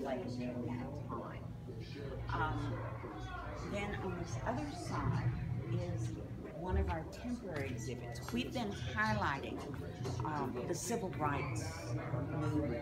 like time. Um, then on this other side is one of our temporary exhibits. We've been highlighting um, the civil rights movement